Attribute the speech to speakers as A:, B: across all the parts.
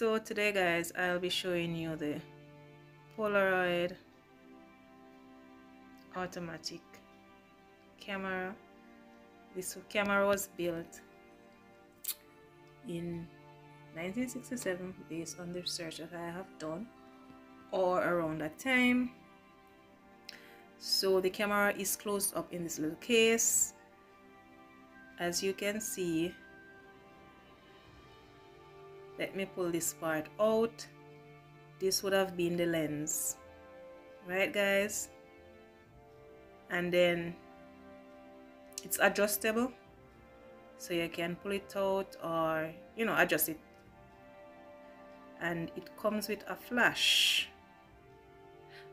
A: so today guys I'll be showing you the Polaroid automatic camera. This camera was built in 1967 based on the research that I have done or around that time. So the camera is closed up in this little case. As you can see let me pull this part out. This would have been the lens. Right guys? And then it's adjustable. So you can pull it out or you know adjust it and it comes with a flash.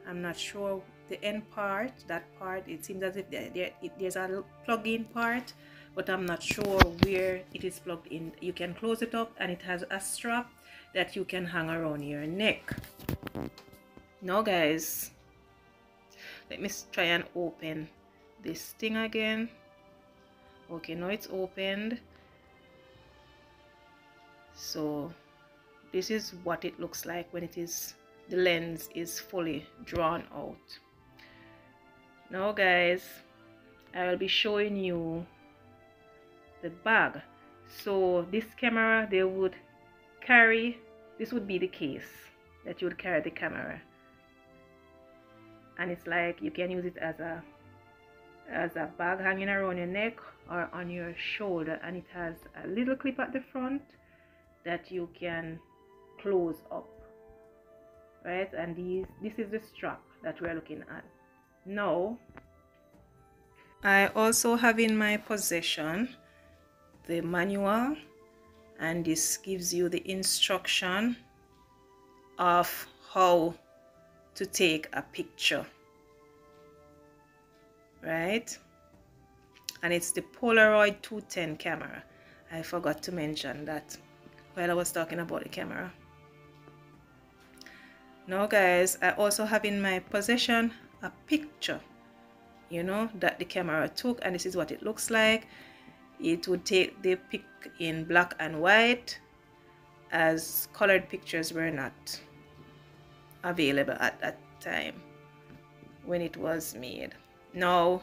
A: I'm not sure the end part that part it seems as if there, there it, there's a plug-in part but I'm not sure where it is plugged in. You can close it up and it has a strap that you can hang around your neck. Now guys. Let me try and open this thing again. Okay now it's opened. So this is what it looks like when it is the lens is fully drawn out. Now guys I will be showing you the bag. So this camera they would carry this would be the case that you would carry the camera. And it's like you can use it as a as a bag hanging around your neck or on your shoulder. And it has a little clip at the front that you can close up right? And these this is the strap that we're looking at. Now I also have in my possession the manual and this gives you the instruction of how to take a picture right? And it's the Polaroid 210 camera. I forgot to mention that while I was talking about the camera now guys I also have in my possession a picture you know that the camera took and this is what it looks like. It would take the pic in black and white as colored pictures were not available at that time when it was made. Now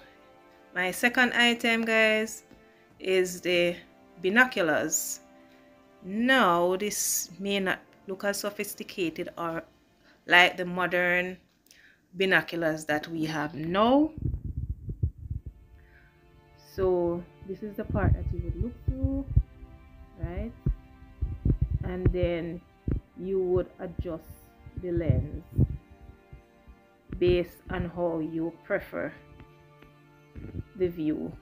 A: my second item guys is the binoculars. Now this may not look as sophisticated or like the modern binoculars that we have now. So this is the part that you would look through right? And then you would adjust the lens based on how you prefer the view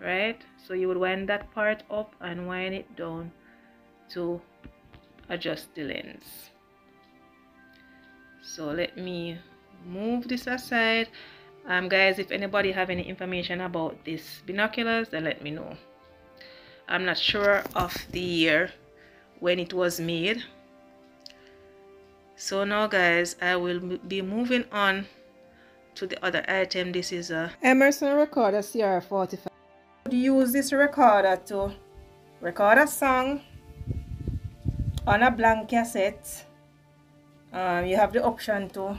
A: right? So you would wind that part up and wind it down to adjust the lens so let me move this aside. Um guys if anybody have any information about these binoculars then let me know. I'm not sure of the year when it was made. So now guys i will be moving on to the other item. This is a emerson recorder cr45 use this recorder to record a song on a blank cassette um, you have the option to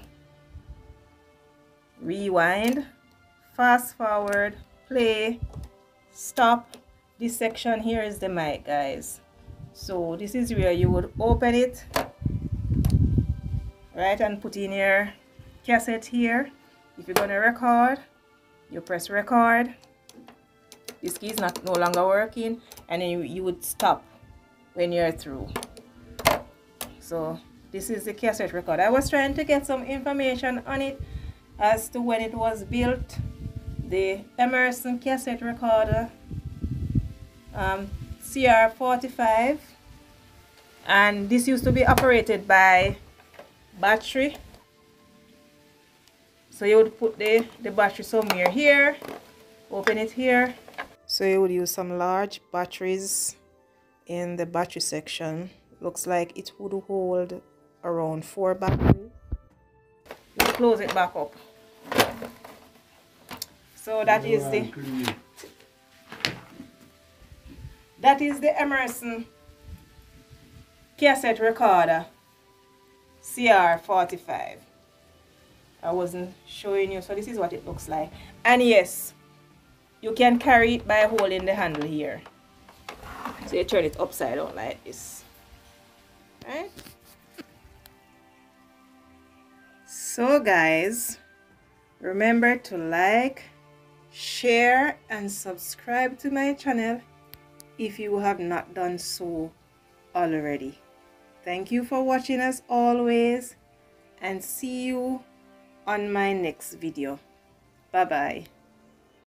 A: rewind fast forward play stop. This section here is the mic guys. So this is where you would open it right and put in your cassette here. If you're going to record you press record. This key is not no longer working and then you, you would stop when you're through. So this is the cassette record. I was trying to get some information on it as to when it was built. The Emerson cassette recorder um, CR45 and this used to be operated by battery. So you would put the, the battery somewhere here open it here. So you would use some large batteries in the battery section. Looks like it would hold around four batteries. Let's close it back up. So that is the that is the Emerson cassette recorder CR45 I wasn't showing you so this is what it looks like. And yes you can carry it by holding the handle here. So you turn it upside down like this. Right so guys remember to like share and subscribe to my channel if you have not done so already. Thank you for watching as always and see you on my next video. Bye bye